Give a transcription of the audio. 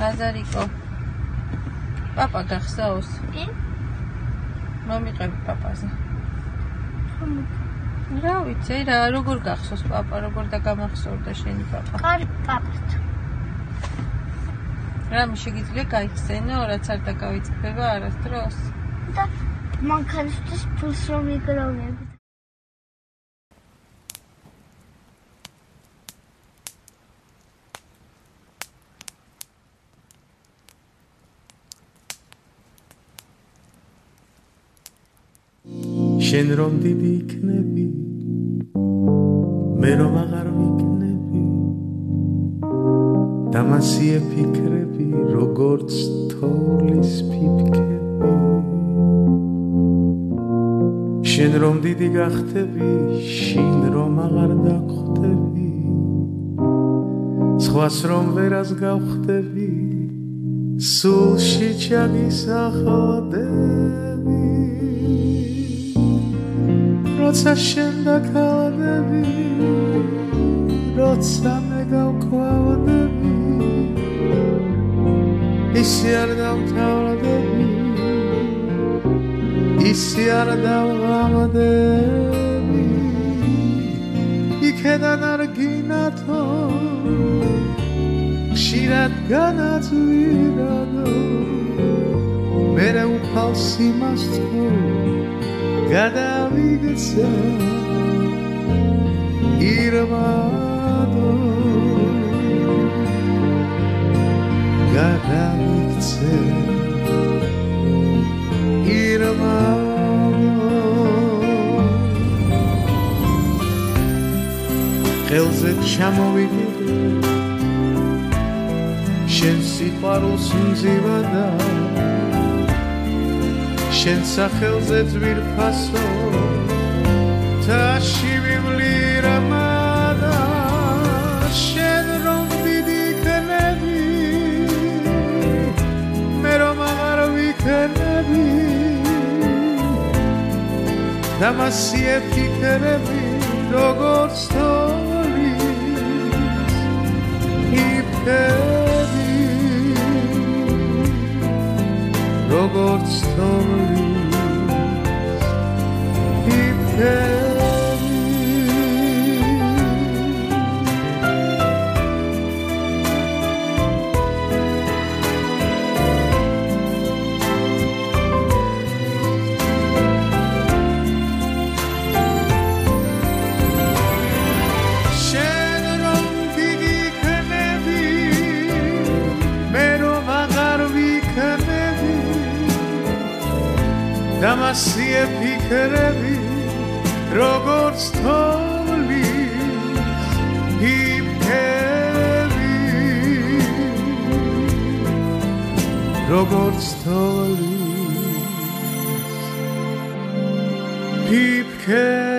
ლაზარიკო. პაპა გახსოვს? კი? მომიყევი პაპაზე. რა ვიცი, რა როგორ გახსოვს პაპა, როგორ და გამახსოვდა შენი პაპა? კარ პაპა. რა შეიძლება გაიხსენო, რაც არ დაგავიწყდება არასდროს? და მანქანისთვის ფულს რომ იგროვები. შენ რომ დიდი იქნები მე რომ აღარ ვიქნები დამასიე ფიქრები როგორც თოლის ფიფკები შენ რომ დიდი გახდები შინ რომ აღარ დაგხვდები სხვას რომ ვერას გავხდები სულში ჩაგისახდები როცა შენ დაკავდები როცა მე გავკვავდები ისე არ დავთავრდები ისე არ დავღამდები იქედან არ გინათო ხშირად განაწვირადო მე უფალს იმას თქო გადავიგცა. ირმადო. გადავიგცა. ირმადო. ხელზე ჩამოვიდე შენ სიყვარულს მძივადა შენ სახელზე ძვირფასო თაში ვიბლი რამადა შენ რომ დიდი ქნები მე რომ აღარ ვიქნები დამასიე ფიქრები როგორც თოლის forgot stories. He დამასიე ფიქრები როგორც თოლის იფები როგორც თოლის ფიფკები